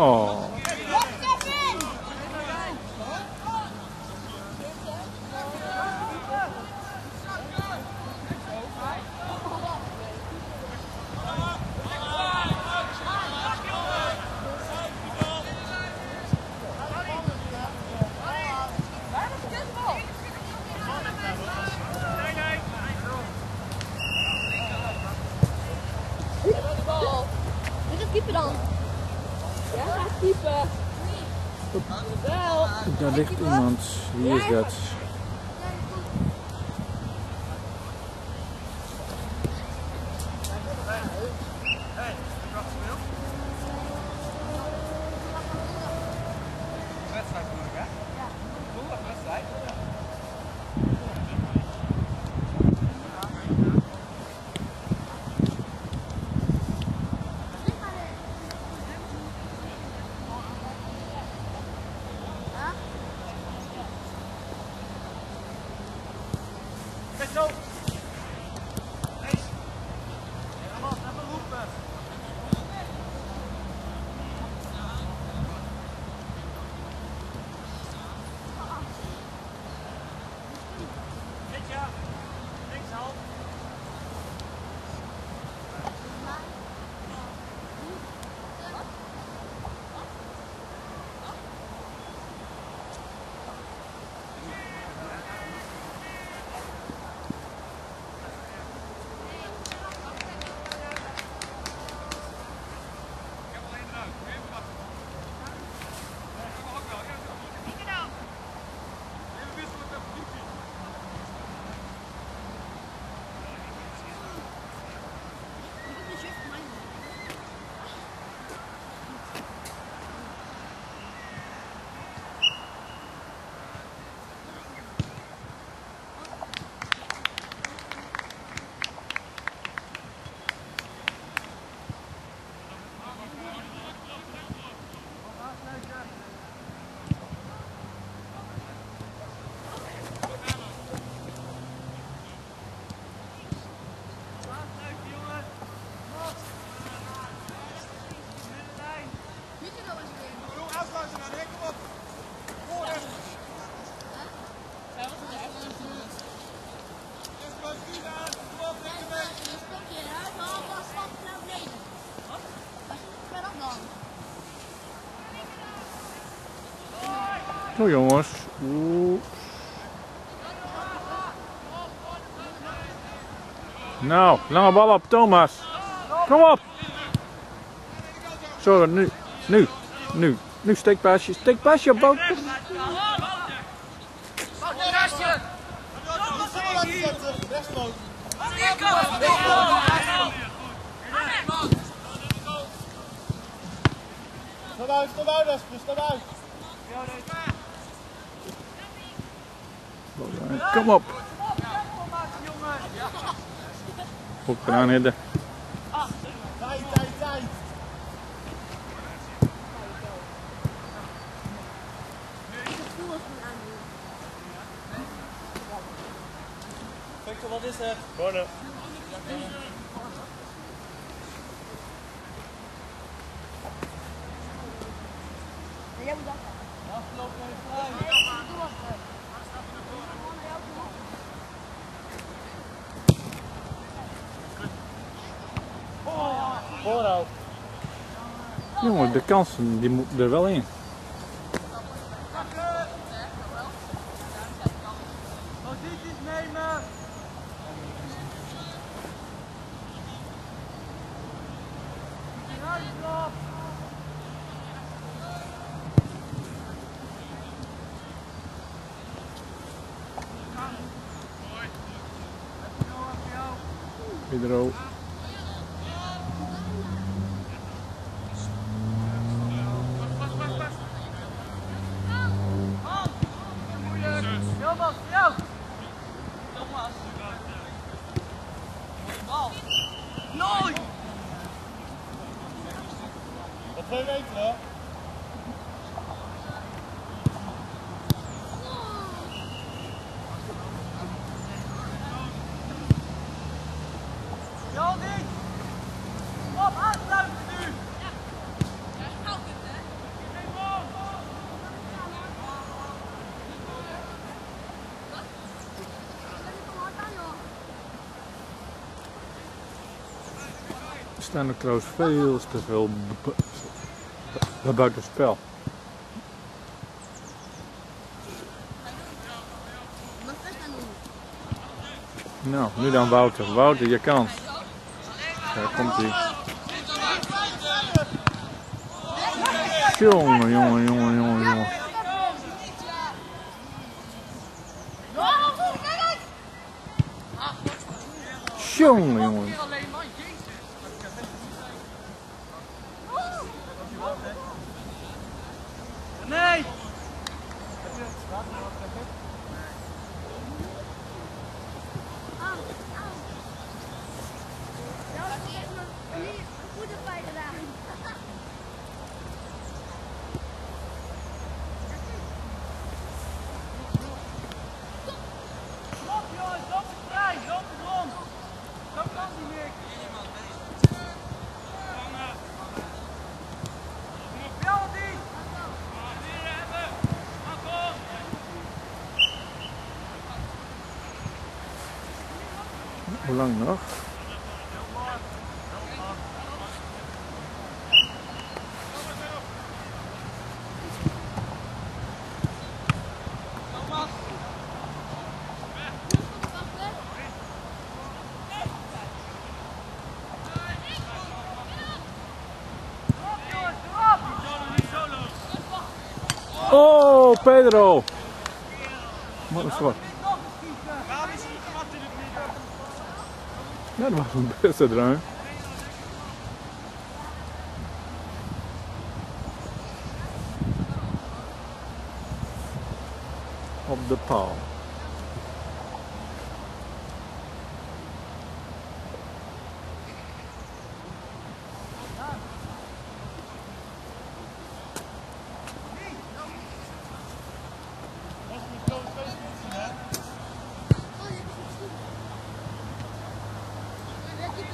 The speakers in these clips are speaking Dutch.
Oh. Daar ligt iemand. Wie is dat? Zo jongens. Oeh. Nou, lange bal op Thomas. Kom op. Zo, nu. Nu. Nu. Nu steekpasje. Steekpasje op boot. Stap uit, stap uit, Espen, stap uit! Kom op. Goed gedaan, Hidde. Tijd, tijd, tijd! Victor, wat is er? Corner. Afgelopen vrij. Voorhoud. Jongen, de kansen die moeten er wel in. Posities nemen. Pedro. Jonas, jou! Thomas! Bal! Nooit! Wat twee weten hè? Jan niet! Op, aansluiten nu! Er staan er trouwens veel te veel bu- bu- buiten spel. Nou, nu dan Wouter. Wouter, je kans. Daar komt hij. Jongen, jongen, jongen, jongen, jongen. Jongen, jongen. Lang nog? Oh, Pedro! Wat een zwart. Niet nog eens schieten! Waarom is het natuurlijk niet? Ja, dat was een beste druim. Op de paal.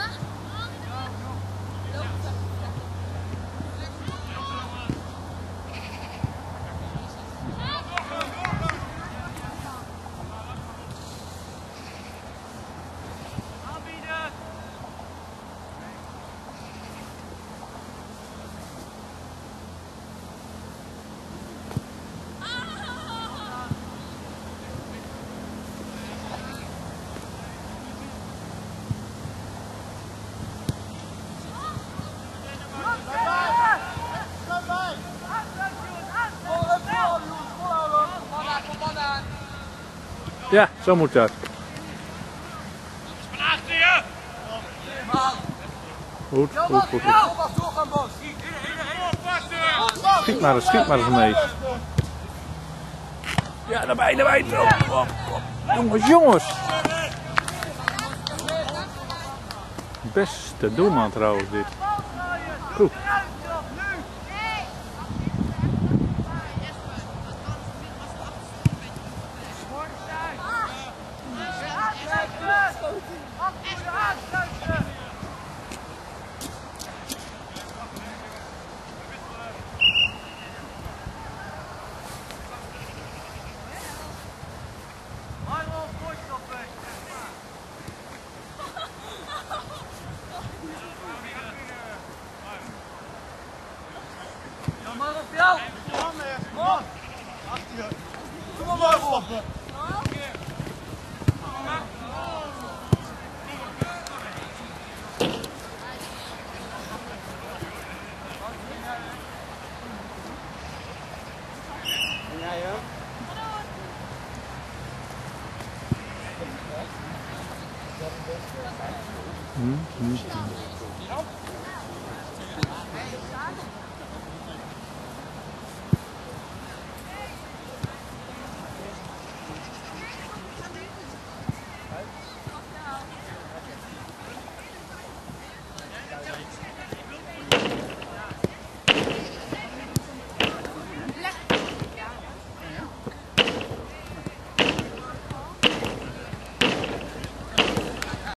走啊 Ja, zo moet dat. Achter je! Goed, goed, goed. goed. Schiet maar eens, schiet maar eens mee. Ja, daarbij, daarbij. Op. Jongens, jongens. Beste doelman trouwens dit. Goed. Ja, maar